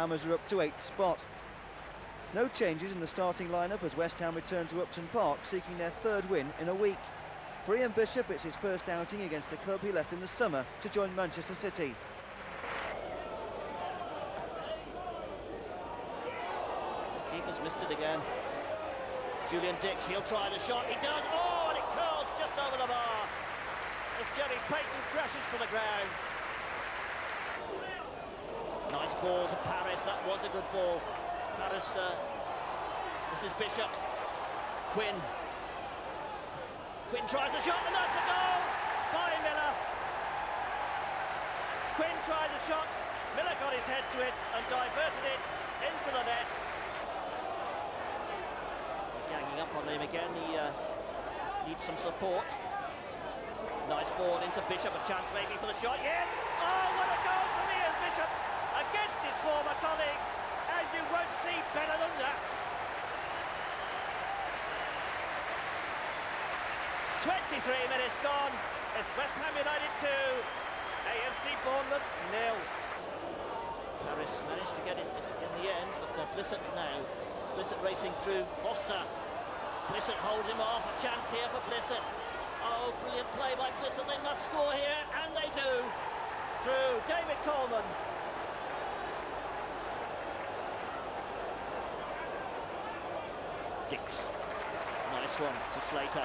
Hammers are up to eighth spot. No changes in the starting lineup as West Ham return to Upton Park seeking their third win in a week. For Ian Bishop, it's his first outing against the club he left in the summer to join Manchester City. The keeper's missed it again. Julian Dicks, he'll try the shot. He does. Oh, and it curls just over the bar. As Gerry Peyton crashes to the ground. Ball to Paris. That was a good ball. Paris. Uh, this is Bishop. Quinn. Quinn tries a shot, and that's a goal by Miller. Quinn tried the shot. Miller got his head to it and diverted it into the net. Ganging up on him again. He uh, needs some support. Nice ball into Bishop. A chance maybe for the shot. Yes! Oh, what a goal from Ian Bishop against his former colleagues. And you won't see better than that. 23 minutes gone. It's West Ham United 2, AFC Bournemouth nil. Paris managed to get it in the end, but uh, Blissett now. Blissett racing through Foster. Blissett holds him off. A chance here for Blissett. Oh, brilliant play by Blissett. They must score here, and they do. Through David Coleman. Dicks. Nice one to Slater.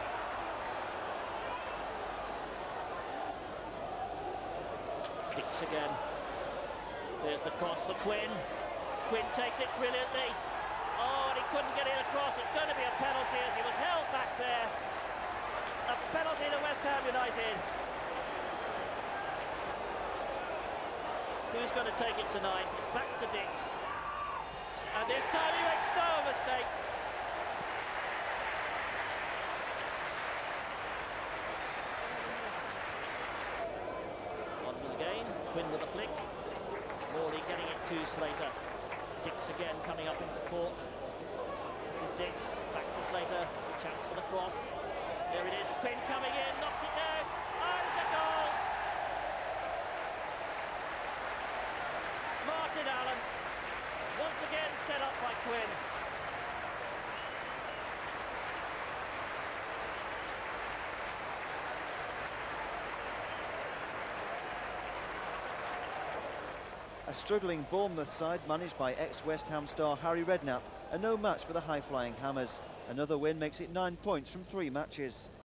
Again. There's the cross for Quinn. Quinn takes it brilliantly. Oh, and he couldn't get it across. It's going to be a penalty as he was held back there. A penalty to West Ham United. Who's going to take it tonight? It's back to Dicks. And this time he makes no mistake. On again. Quinn with a flick. Morley getting it to Slater. Dicks again coming up in support. This is Dicks. Back to Slater. Chance for the cross. There it is. Quinn coming in. Knocks it down. Oh, it's a goal. Martin Allen. Once again set up by Quinn. A struggling Bournemouth side managed by ex-West Ham star Harry Redknapp are no match for the high-flying Hammers. Another win makes it nine points from three matches.